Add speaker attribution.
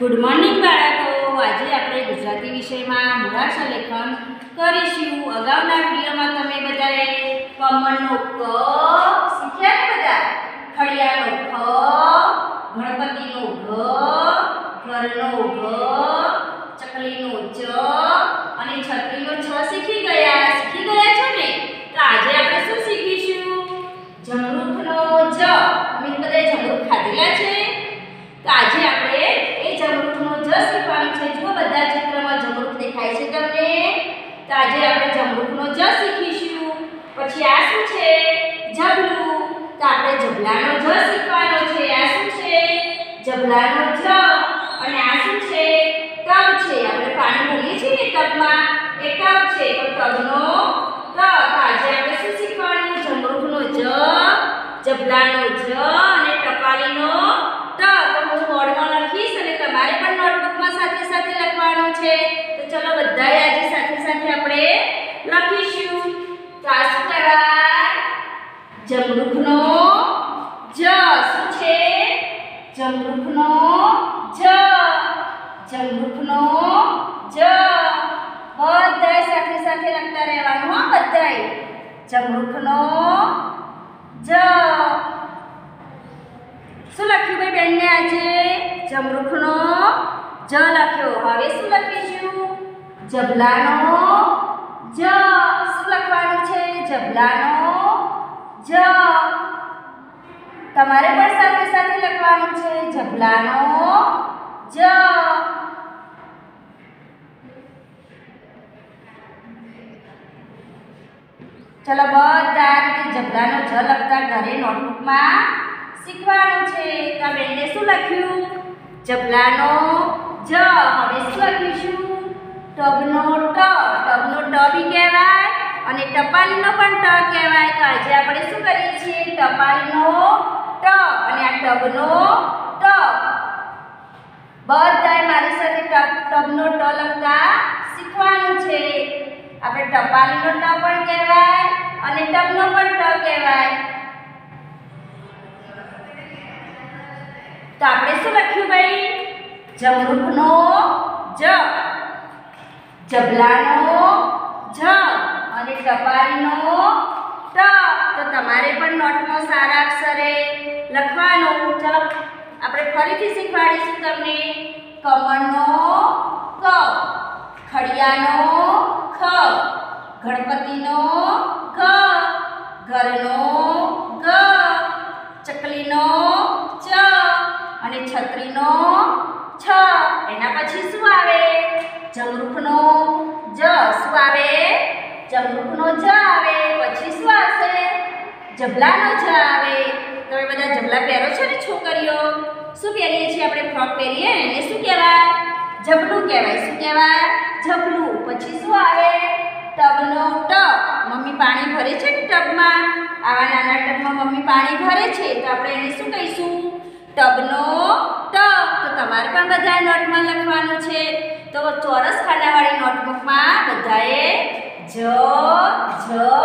Speaker 1: Good morning બાળકો. આજે આપણે ગુજરાતી વિષયમાં મૂળાક્ષર લેખન કરીશું. અગાઉના વિડીયોમાં તમે બધાએ કમળનો ક શીખ્યા ને બધા? ખડિયાનો ખ, ગણપતિનો ઘરનો ઘ ચકલીનો ચ અને છત્રીનો છ શીખી ગયા શીખી ગયા છો ને તો આજે આપણે શું શીખીશું જમરૂખનો જ તમે બધાએ જમરૂખ ખાધેલા છે તો આજે આપણે એ જમરૂખનો જ શીખવાનું છે જુઓ બધા ચિત્રમાં જમરૂખ દેખાય છે તમને તો આજે આપણે જમરૂખનો જ શીખીશું. પછી આ શું છે? જબલું. તો આપણે જબલાનો જ શીખવાનો છે. આ શું છે? જબલાનો જ. અને આ શું છે? કપ છે. આપણે પાણી ભરીએ છીએ ને કપમાં એ કપ છે. તો કપનો કપ આજે આપણે શું શીખવાનું? જમરૂખનો જ. જબલાનો જ અને ટપાલીનો ટ તો હું બોર્ડમાં લખીશ અને તમારે પણ નોટબુકમાં સાથે સાથે લખવાનું છે તો ચલો બધાએ આજે સાથે સાથે આપણે લખીશું તો આ શું કહેવાય જમરૂખનો જ. શું છે? જમરૂખનો જ. જમરૂખનો જ. બધાય સાથે સાથે લખતા રહેવાનું, હા, બધાય. જમરૂખનો જ. શું લખ્યું ભાઈ બેનને આજે? જમરૂખનો જ લખ્યો. હવે શું લખીશું? જબલાનો જ. શું લખવાનું છે? જબલાનો જ તમારે પણ સાથે સાથે લખવાનું છે જબલાનો જ. ચલો બધા રીતે જબલાનો જ લખતા ઘરે નોટબુકમાં શીખવાનું છે. તો આ શું લખ્યું? જબલાનો જ. હવે શું લખીશું? ટબનો અને ટપાલીનો પણ ટ કહેવાય. તો આજે આપણે શું કરીએ છીએ? ટપાલીનો ટ. અને આ ટબનો ટ. બધાય મારી સાથે ટબ, ટબનો ટ લખતા શીખવાનું છે. આપણે ટપાલીનો ટ પણ કહેવાય અને ટબનો પણ ટ કહેવાય. તો આપણે શું લખ્યું ભાઈ? જમરૂખનો જ. જબલાનો જ. અને ટપારીનો ટ. તો તમારે પણ નોટમાં સારા અક્ષરે લખવાનું ચલો આપણે ફરીથી શીખવાડીશું તમને. કમળનો ક, ખડિયાનો ખ, ગણપતિનો ગ, ઘરનો ગ, ચકલીનો ચ અને છત્રીનો છ. એના પછી શું આવે? જમરૂખનો જમરૂખનો જ આવે પછી શું આવશે જબલાનો જ આવે તમે બધા જબલા પહેરો છો ને છોકરીઓ? શું પહેરીએ છીએ આપણે? ફ્રોક પહેરીએ? એને શું કહેવાય? જબલું કહેવાય. શું કહેવાય? જબલું. પછી શું આવે? ટબનો ટબ. મમ્મી પાણી ભરે છે ને ટબમાં? આવા નાના ટબમાં મમ્મી પાણી ભરે છે, તો આપણે એને શું કહીશું? ટબનો ટબ. તો તમારે પણ બધાએ નોટમાં લખવાનું છે. તો ચોરસ ખાનાવાળી નોટબુકમાં બધાએ જ જ